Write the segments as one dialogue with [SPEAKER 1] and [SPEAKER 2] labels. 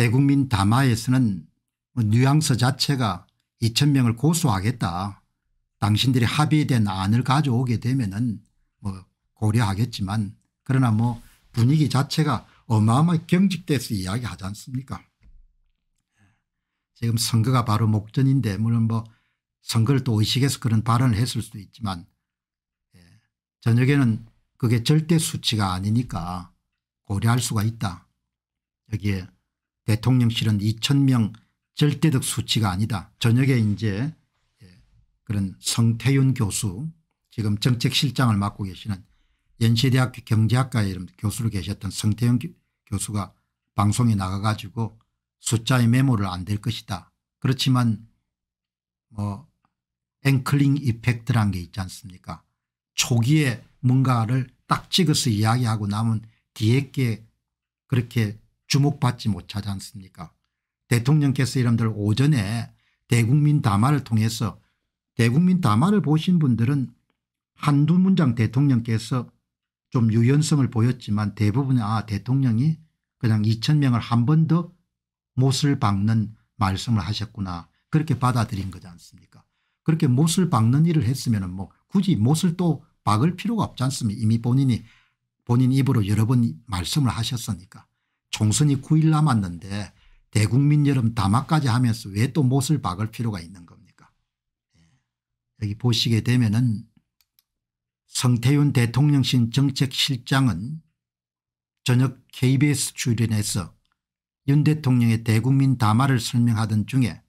[SPEAKER 1] 대국민 담화에서는 뭐 뉘앙스 자체가 2천명을 고소하겠다. 당신들이 합의된 안을 가져오게 되면 은뭐 고려하겠지만 그러나 뭐 분위기 자체가 어마어마하게 경직돼서 이야기하지 않습니까 지금 선거가 바로 목전인데 물론 뭐 선거를 또 의식해서 그런 발언을 했을 수도 있지만 예. 저녁에는 그게 절대 수치가 아니니까 고려할 수가 있다. 여기에 대통령실은 2천명 절대적 수치가 아니다. 저녁에 이제 예, 그런 성태윤 교수 지금 정책실장을 맡고 계시는 연세대학교 경제학과에 교수로 계셨던 성태윤 교수가 방송에 나가 가지고 숫자의 메모를 안 될 것이다. 그렇지만 뭐 앵클링 이펙트란 게 있지 않습니까 초기에 뭔가를 딱 찍어서 이야기하고 나면 뒤에 게 그렇게 주목받지 못하지 않습니까? 대통령께서 여러분들 오전에 대국민 담화를 통해서 대국민 담화를 보신 분들은 한두 문장 대통령께서 좀 유연성을 보였지만 대부분의 아 대통령이 그냥 2천명을 한 번 더 못을 박는 말씀을 하셨구나. 그렇게 받아들인 거지 않습니까? 그렇게 못을 박는 일을 했으면 뭐 굳이 못을 또 박을 필요가 없지 않습니까? 이미 본인이 본인 입으로 여러 번 말씀을 하셨으니까 총선이 9일 남았는데 대국민 여름 담화까지 하면서 왜 또 못을 박을 필요가 있는 겁니까 예. 여기 보시게 되면 은 성태윤 대통령실 정책실장은 저녁 kbs 출연해서 윤 대통령의 대국민 담화를 설명하던 중에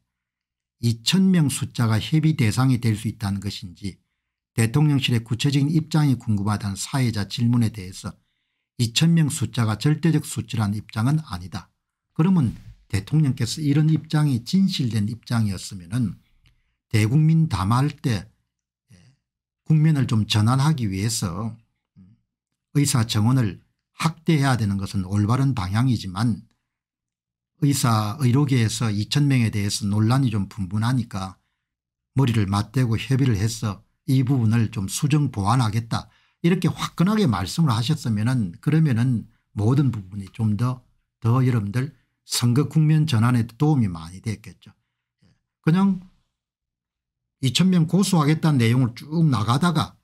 [SPEAKER 1] 2천명 숫자가 협의 대상이 될 수 있다는 것인지 대통령실의 구체적인 입장이 궁금하다는 사회자 질문에 대해서 2천명 숫자가 절대적 수치라는 입장은 아니다. 그러면 대통령께서 이런 입장이 진실된 입장이었으면 대국민 담화할 때 예, 국면을 좀 전환하기 위해서 의사 정원을 확대해야 되는 것은 올바른 방향이지만 의사 의료계에서 2천명에 대해서 논란이 좀 분분하니까 머리를 맞대고 협의를 해서 이 부분을 좀 수정 보완하겠다 이렇게 화끈하게 말씀을 하셨으면 그러면은 모든 부분이 좀 더더 더 여러분들 선거 국면 전환에 도움이 많이 됐겠죠. 그냥 2천명 고소하겠다는 내용을 쭉 나가다가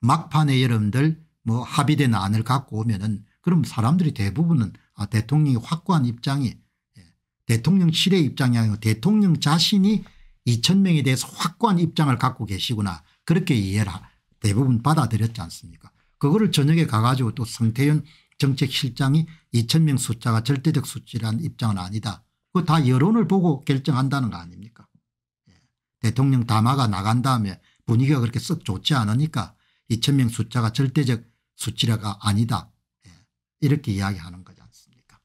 [SPEAKER 1] 막판에 여러분들 뭐 합의된 안을 갖고 오면은 그럼 사람들이 대부분은 아 대통령이 확고한 입장이 예, 대통령실의 입장이 아니고 대통령 자신이 2천명에 대해서 확고한 입장을 갖고 계시구나 그렇게 이해를 대부분 받아들였지 않습니까 그거를 저녁에 가가지고 또 성태현 정책실장이 2천명 숫자가 절대적 수치라는 입장은 아니다. 그다 여론을 보고 결정한다는 거 아닙니까 예. 대통령 담화가 나간 다음에 분위기가 그렇게 썩 좋지 않으니까 2천명 숫자가 절대적 수치라가 아니다. 예. 이렇게 이야기하는 거지 않습니까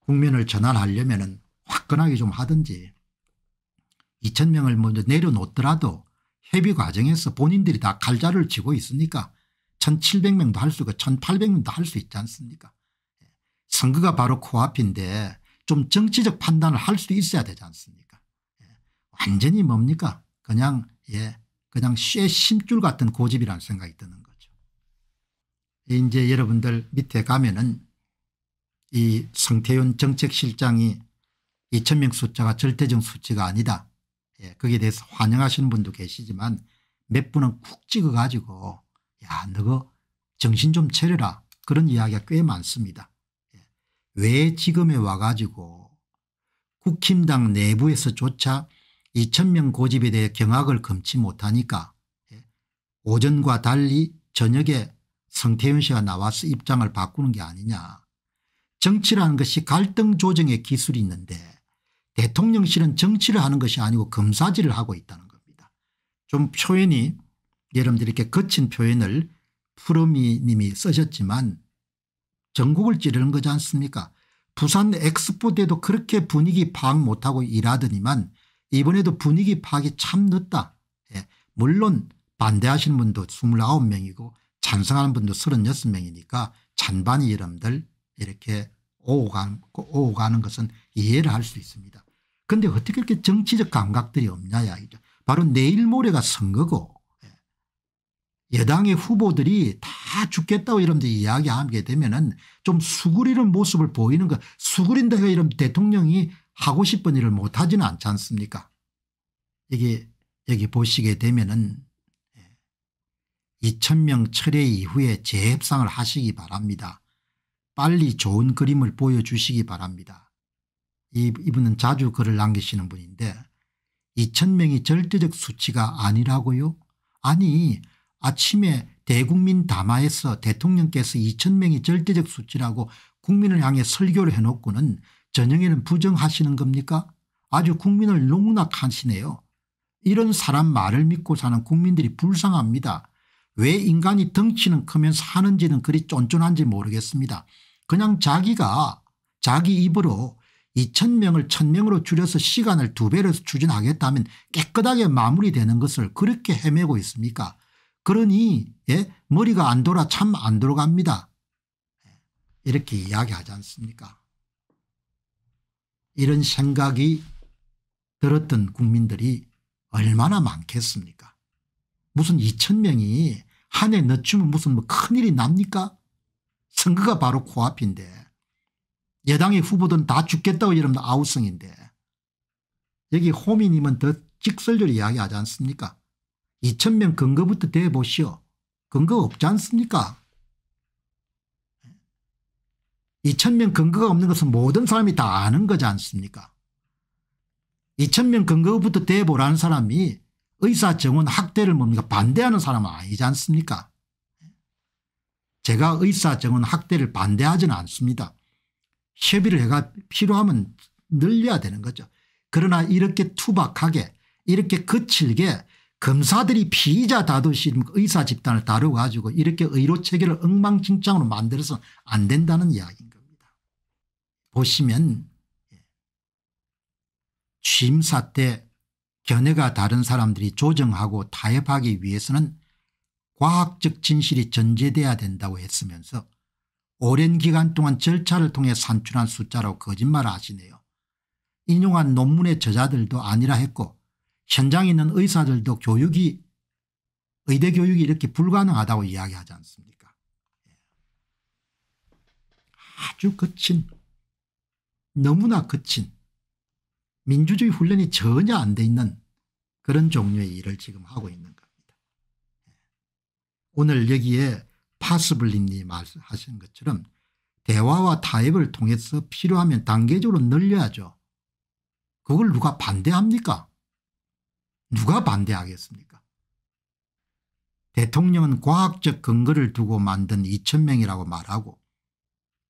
[SPEAKER 1] 국면을 전환하려면 화끈하게 좀 하든지 2천명을 먼저 내려놓더라도 협의 과정에서 본인들이 다 칼자를 쥐고 있으니까 1700명도 할 수 있고 1800명도 할 수 있지 않습니까 예. 선거가 바로 코앞인데 좀 정치적 판단을 할 수 있어야 되지 않습니까 예. 완전히 뭡니까 그냥 예 그냥 쇠 심줄 같은 고집이라는 생각이 드는 거죠. 이제 여러분들 밑에 가면은 이 성태윤 정책실장이 2천명 숫자가 절대적 수치가 아니다. 예, 거기에 대해서 환영하시는 분도 계시지만 몇 분은 쿡 찍어 가지고 야 너거 정신 좀 차려라 그런 이야기가 꽤 많습니다. 예. 왜 지금에 와가지고 국힘당 내부에서조차 2천명 고집에 대해 경악을 금치 못하니까 예. 오전과 달리 저녁에 성태윤 씨가 나와서 입장을 바꾸는 게 아니냐. 정치라는 것이 갈등 조정의 기술이 있는데 대통령실은 정치를 하는 것이 아니고 검사질을 하고 있다는 겁니다. 좀 표현이 여러분들이 이렇게 거친 표현을 푸르미 님이 쓰셨지만 전국을 찌르는 거지 않습니까 부산 엑스포 때도 그렇게 분위기 파악 못하고 일하더니만 이번에도 분위기 파악이 참 늦다. 예. 물론 반대하시는 분도 29명이고 찬성하는 분도 36명이니까 찬반이 여러분들 이렇게 오고 가는, 오고 가는 것은 이해를 할 수 있습니다. 그런데 어떻게 이렇게 정치적 감각들이 없냐 이야기죠. 바로 내일 모레가 선거고 예. 여당의 후보들이 다 죽겠다고 여러분들 이야기하게 되면 은 좀 수그리는 모습을 보이는 것 수그린다고 이런 대통령이 하고 싶은 일을 못하지는 않지 않습니까 여기 여기 보시게 되면 은 2천명 철회 이후에 재협상을 하시기 바랍니다. 빨리 좋은 그림을 보여주시기 바랍니다. 이, 이분은 자주 글을 남기시는 분인데 2천명이 절대적 수치가 아니라고요? 아니 아침에 대국민 담화에서 대통령께서 2천명이 절대적 수치라고 국민을 향해 설교를 해놓고는 저녁에는 부정하시는 겁니까? 아주 국민을 농락하시네요. 이런 사람 말을 믿고 사는 국민들이 불쌍합니다. 왜 인간이 덩치는 크면서 하는지는 그리 쫀쫀한지 모르겠습니다. 그냥 자기가 자기 입으로 2천명을 1천명으로 줄여서 시간을 두 배로 추진하겠다면 깨끗하게 마무리되는 것을 그렇게 헤매고 있습니까 그러니 예? 머리가 안 돌아 참 안 돌아갑니다. 이렇게 이야기하지 않습니까 이런 생각이 들었던 국민들이 얼마나 많겠습니까 무슨 2천 명이 한 해 늦추면 무슨 뭐 큰일이 납니까 선거가 바로 코앞인데 여당의 후보들은 다 죽겠다고 이러면 아우성인데 여기 호미님은 더 직설적으로 이야기하지 않습니까? 2천 명 근거부터 대보시오. 근거 없지 않습니까? 2천 명 근거가 없는 것은 모든 사람이 다 아는 거지 않습니까? 2천 명 근거부터 대보라는 사람이 의사 정원 학대를 뭡니까 반대하는 사람은 아니지 않습니까 제가 의사정원 학대를 반대하지는 않습니다. 협의를 해가 필요하면 늘려야 되는 거죠. 그러나 이렇게 투박하게 이렇게 거칠게 검사들이 피의자 다듯이 의사 집단을 다루어 가지고 이렇게 의료 체계를 엉망진창으로 만들어서 안 된다는 이야기인 겁니다. 보시면 취임사 때 견해가 다른 사람들이 조정하고 타협하기 위해서는 과학적 진실이 전제돼야 된다고 했으면서 오랜 기간 동안 절차를 통해 산출한 숫자라고 거짓말을 하시네요. 인용한 논문의 저자들도 아니라 했고 현장에 있는 의사들도 교육이 의대 교육이 이렇게 불가능하다고 이야기하지 않습니까 예. 아주 거친 너무나 거친 민주주의 훈련이 전혀 안 돼 있는 그런 종류의 일을 지금 하고 있는. 예. 오늘 여기에 파스블린님 말씀하신 것처럼 대화와 타협을 통해서 필요하면 단계적으로 늘려야죠. 그걸 누가 반대합니까 누가 반대하겠습니까 대통령은 과학적 근거를 두고 만든 2천명이라고 말하고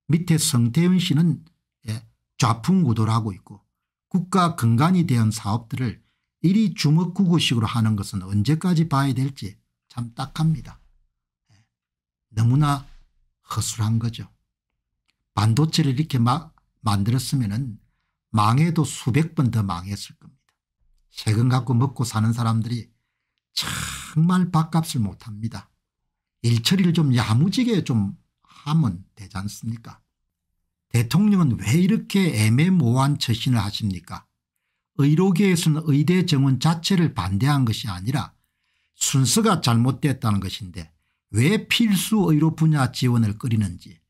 [SPEAKER 1] 밑에 성태윤 씨는 예, 좌풍구도를 하고 있고 국가 근간이 된 사업들을 이리 주먹구구식으로 하는 것은 언제까지 봐야 될지 참 딱합니다. 너무나 허술한 거죠. 반도체를 이렇게 막 만들었으면 망해도 수백 번 더 망했을 겁니다. 세금 갖고 먹고 사는 사람들이 정말 밥값을 못합니다. 일처리를 좀 야무지게 좀 하면 되지 않습니까 대통령은 왜 이렇게 애매모호한 처신을 하십니까 의료계에서는 의대 정원 자체를 반대한 것이 아니라 순서가 잘못됐다는 것인데 왜 필수 의료 분야 지원을 끓이는지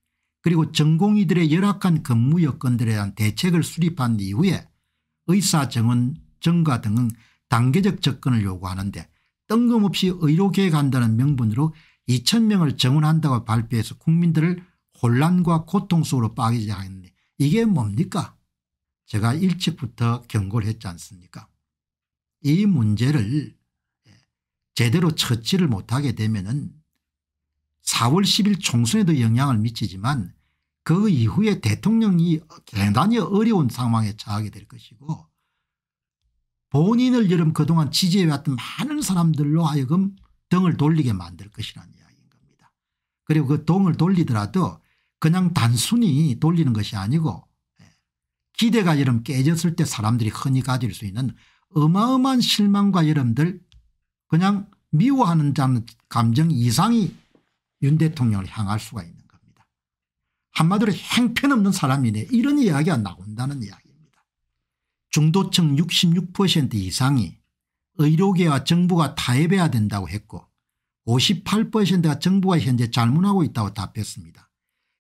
[SPEAKER 1] 그리고 전공의들의 열악한 근무 여건들에 대한 대책을 수립한 이후에 의사 정원 증가 등은 단계적 접근을 요구하는데 뜬금없이 의료계획 한다는 명분으로 2천명을 정원한다고 발표해서 국민들을 혼란과 고통 속으로 빠지게 하는데 이게 뭡니까? 제가 일찍부터 경고를 했지 않습니까? 이 문제를 제대로 처치를 못하게 되면 은 4월 10일 총선에도 영향을 미치지만 그 이후에 대통령이 대단히 어려운 상황에 처하게 될 것이고 본인을 여름 그동안 지지해왔던 많은 사람들로 하여금 등을 돌리게 만들 것이라는 이야기인 겁니다. 그리고 그 등을 돌리더라도 그냥 단순히 돌리는 것이 아니고 기대가 여러분 깨졌을 때 사람들이 흔히 가질 수 있는 어마어마한 실망과 여러분들 그냥 미워하는 감정 이상이 윤 대통령을 향할 수가 있는 겁니다. 한마디로 행편없는 사람이네 이런 이야기가 나온다는 이야기입니다. 중도층 66% 이상이 의료계와 정부가 타협해야 된다고 했고 58%가 정부가 현재 잘못하고 있다고 답했습니다.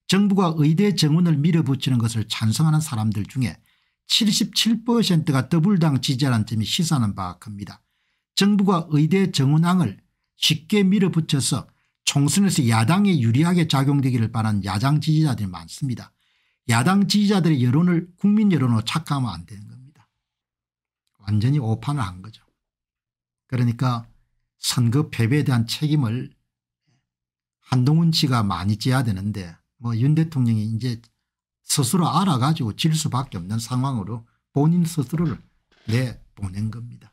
[SPEAKER 1] 정부가 의대 정원을 밀어붙이는 것을 찬성하는 사람들 중에 77%가 더불당 지지하는 점이 시사하는 바가 큽니다. 정부가 의대 정원항을 쉽게 밀어붙여서 총선에서 야당에 유리하게 작용되기를 바라는 야당 지지자들이 많습니다. 야당 지지자들의 여론을 국민 여론으로 착각하면 안 되는 겁니다. 완전히 오판을 한 거죠. 그러니까 선거 패배에 대한 책임을 한동훈 씨가 많이 져야 되는데 뭐 윤 대통령이 이제 스스로 알아가지고 질 수밖에 없는 상황으로 본인 스스로를 내보낸 겁니다.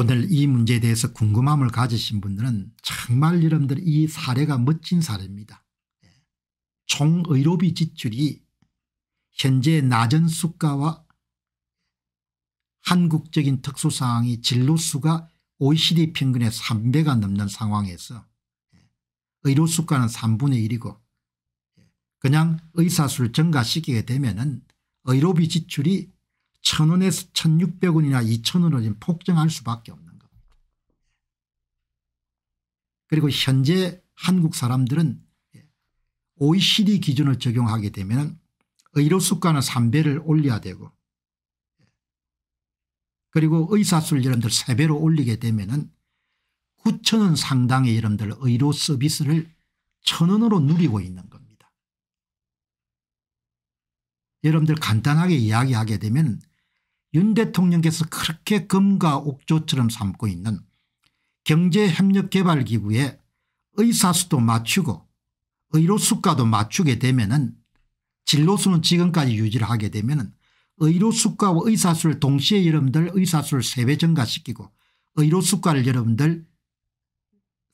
[SPEAKER 1] 오늘 이 문제에 대해서 궁금함을 가지신 분들은 정말 여러분들 이 사례가 멋진 사례입니다. 예. 총 의료비 지출이 현재 낮은 수가와 한국적인 특수사항이 진로수가 OECD 평균의 3배가 넘는 상황에서 예. 의료수가는 3분의 1이고 그냥 의사수를 증가시키게 되면 은 의료비 지출이 1000원에서 1600원이나 2000원으로 폭증할 수밖에 없는 겁니다. 그리고 현재 한국 사람들은 OECD 기준을 적용하게 되면 의료수가는 3배를 올려야 되고 그리고 의사수를 여러분들 3배로 올리게 되면 9천원 상당의 여러분들 의료 서비스를 천원으로 누리고 있는 겁니다. 여러분들 간단하게 이야기하게 되면 윤 대통령께서 그렇게 금과 옥조처럼 삼고 있는 경제협력개발기구에 의사수도 맞추고 의료수가도 맞추게 되면 은 진로수는 지금까지 유지를 하게 되면 은 의료수가와 의사수를 동시에 여러분들 의사수를 3배 증가시키고 의료수가를 여러분들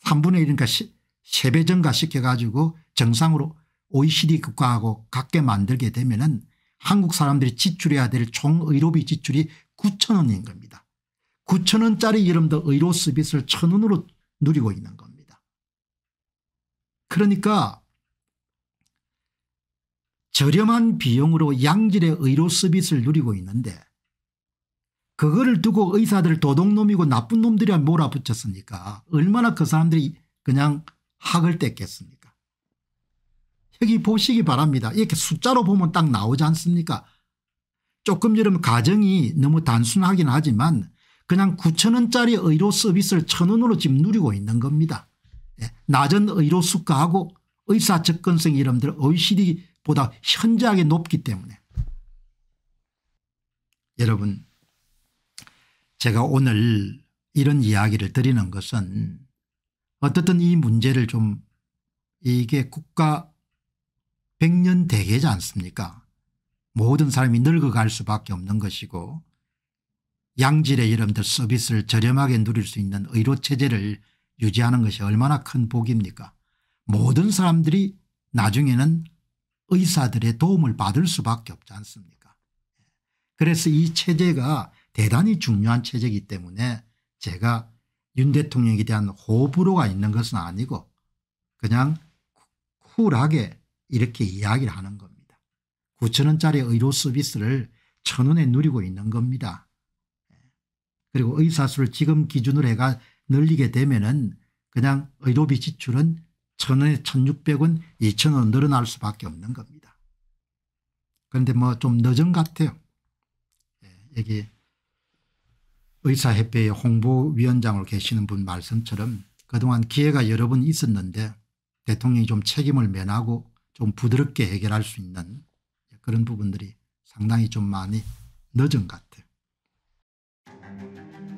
[SPEAKER 1] 3분의 1이니까 3배 증가시켜 가지고 정상으로 OECD 국가하고 같게 만들게 되면 은 한국 사람들이 지출해야 될 총 의료비 지출이 9천 원인 겁니다. 9천 원짜리 여러분들 의료 서비스를 천 원으로 누리고 있는 겁니다. 그러니까 저렴한 비용으로 양질의 의료 서비스를 누리고 있는데 그거를 두고 의사들 도둑놈이고 나쁜 놈들이 몰아붙였으니까 얼마나 그 사람들이 그냥 학을 뗐겠습니까 여기 보시기 바랍니다. 이렇게 숫자로 보면 딱 나오지 않습니까 조금 여러분 가정이 너무 단순하긴 하지만 그냥 9천 원짜리 의료 서비스를 천 원으로 지금 누리고 있는 겁니다. 예. 낮은 의료 수가하고 의사 접근성 이름들 OECD보다 현저하게 높기 때문에 여러분 제가 오늘 이런 이야기를 드리는 것은 어떻든 이 문제를 좀 이게 국가 백년 대계지 않습니까? 모든 사람이 늙어갈 수밖에 없는 것이고 양질의 여러분들 서비스를 저렴하게 누릴 수 있는 의료체제를 유지하는 것이 얼마나 큰 복입니까? 모든 사람들이 나중에는 의사들의 도움을 받을 수밖에 없지 않습니까? 그래서 이 체제가 대단히 중요한 체제이기 때문에 제가 윤 대통령에 대한 호불호가 있는 것은 아니고 그냥 쿨하게 이렇게 이야기를 하는 겁니다. 9천 원짜리 의료 서비스를 천 원에 누리고 있는 겁니다. 그리고 의사수를 지금 기준으로 해가 늘리게 되면 은 그냥 의료비 지출은 천 원에 1600원 2천 늘어날 수밖에 없는 겁니다. 그런데 뭐 좀 늦은 것 같아요. 예, 여기 의사협회의 홍보위원장으로 계시는 분 말씀처럼 그동안 기회가 여러 번 있었는데 대통령이 좀 책임을 면하고 좀 부드럽게 해결할 수 있는 그런 부분들이 상당히 좀 많이 늦은 것.